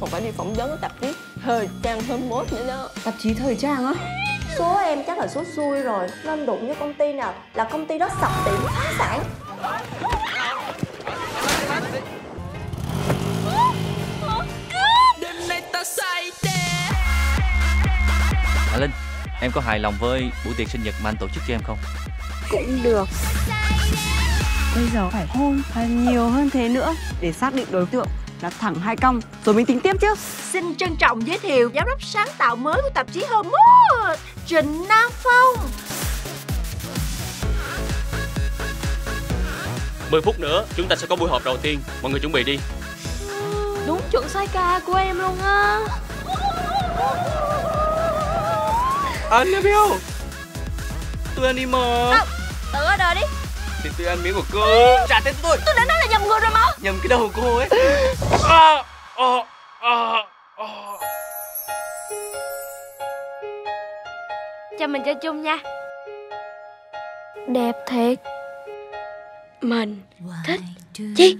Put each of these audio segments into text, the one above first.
còn phải đi phỏng vấn tạp chí thời trang 21 nữa đó. Tạp chí thời trang á? Số em chắc là số xui rồi Nên đụng với công ty nào là công ty đó sập tiệm phá sản. À Linh, em có hài lòng với buổi tiệc sinh nhật mà anh tổ chức cho em không? Cũng được. Bây giờ phải hôn và nhiều hơn thế nữa Để xác định đối tượng là thẳng hay cong. Rồi mình tính tiếp chứ. Xin trân trọng giới thiệu giám đốc sáng tạo mới của tạp chí Hormone Trịnh Nam Phong. 10 phút nữa chúng ta sẽ có buổi họp đầu tiên. Mọi người chuẩn bị đi. Đúng chuẩn sai ca của em luôn á. Anh em yêu. Tôi ăn đi mà. Tự ở đời đi. Thì tôi ăn miếng của cô Trả tên tôi. Tôi đã nói là nhầm người rồi mà. Nhầm cái đầu cô ấy cho mình chơi chung nha. Đẹp thiệt. Mình thích. Chi?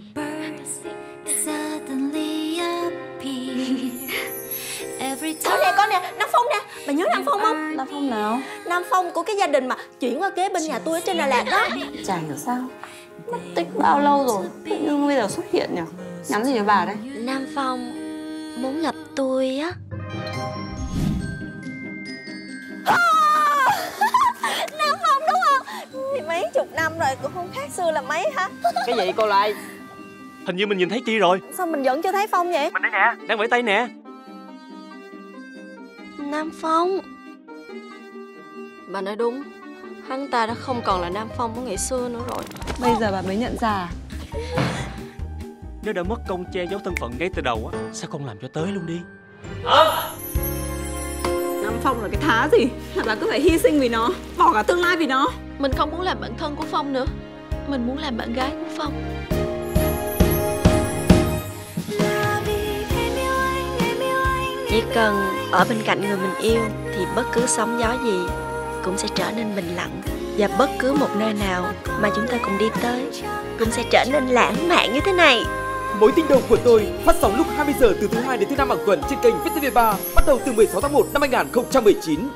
Có nè có nè Nam Phong nè. Bà nhớ Nam Phong không? Nam Phong nào? Nam Phong của cái gia đình mà chuyển qua kế bên nhà tôi ở trên Đà Lạt đó. Chả hiểu sao? Mất tích bao lâu rồi? Tự nhiên bây giờ xuất hiện nhỉ Nhắn gì cho bà đây? Nam phong muốn gặp tôi á. Nam Phong đúng không? Thì mấy chục năm rồi cũng không khác xưa là mấy hả? Cái gì cô lại? Hình như mình nhìn thấy Chi rồi. Sao mình vẫn chưa thấy Phong vậy? Mình đây nè Đang vẫy tay nè. Nam phong. Bà nói đúng. Hắn ta đã không còn là nam phong của ngày xưa nữa rồi. Bây giờ bà mới nhận ra Nếu đã mất công che giấu thân phận ngay từ đầu á Sao không làm cho tới luôn đi? Nam Phong là cái thá gì? Bà cứ phải hy sinh vì nó Bỏ cả tương lai vì nó. Mình không muốn làm bạn thân của phong nữa. Mình muốn làm bạn gái của phong. Chỉ cần ở bên cạnh người mình yêu thì bất cứ sóng gió gì cũng sẽ trở nên bình lặng. Và bất cứ một nơi nào mà chúng ta cùng đi tới cũng sẽ trở nên lãng mạn như thế này Mối tình đầu của tôi phát sóng lúc 20 giờ từ thứ hai đến thứ năm hàng tuần trên kênh VTV3 bắt đầu từ 16 tháng 1 năm 2019.